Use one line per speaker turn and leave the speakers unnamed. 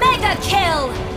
Mega kill!